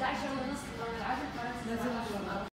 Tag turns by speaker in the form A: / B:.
A: 11 ونص العادة